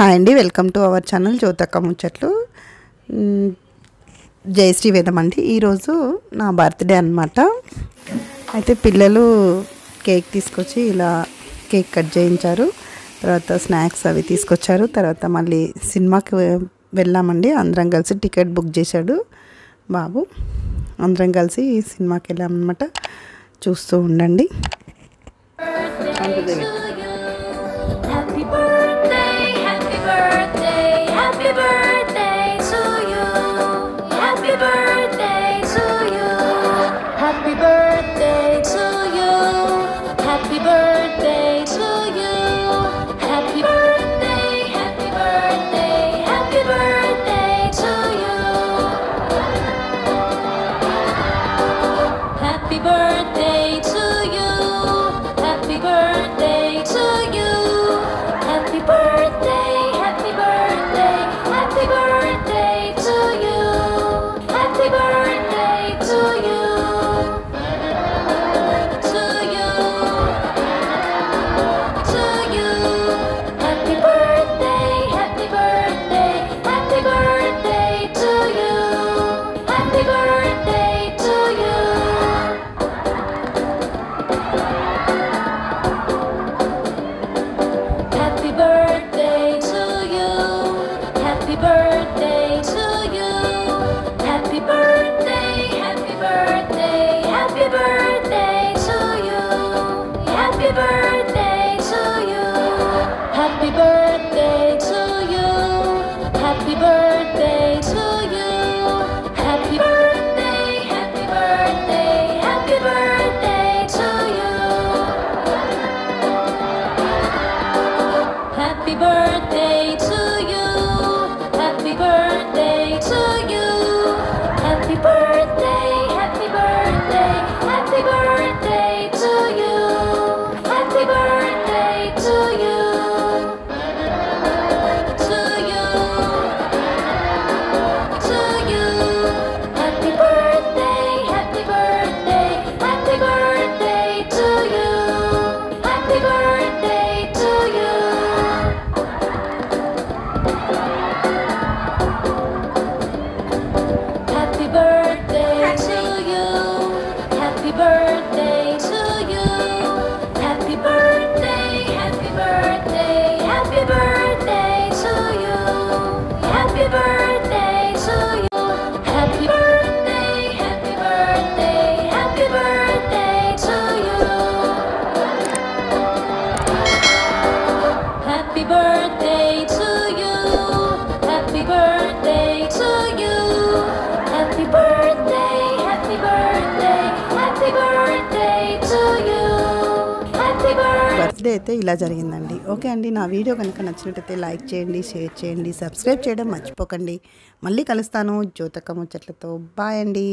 Hi అండి welcome to our channel Jyothakka ముచ్చట్లు. జై శ్రీవేదం అండి. ఈరోజు నా బర్త్డే అనమాట అయితే పిల్లలు కేక్ తీసుకొచ్చి ఇలా కేక్ కట్ చేయించారు. తర్వాత స్నాక్స్ అవి తీసుకొచ్చారు. తర్వాత మళ్ళీ సినిమాకి వెళ్ళామండి. అందరం కలిసి టికెట్ బుక్ చేశాడు బాబు. అందరం కలిసి సినిమాకి వెళ్ళామన్నమాట. చూస్తూ ఉండండి. birthday. Happy birthday. river birthday అయితే ఇలా జరిగిందండి. ఓకే అండి నా వీడియో కనుక నచ్చినట్టయితే లైక్ చేయండి షేర్ చేయండి సబ్స్క్రైబ్ చేయడం మర్చిపోకండి. మళ్ళీ కలుస్తాను. జ్యోతక ముచ్చట్లతో. బాయ్ అండి.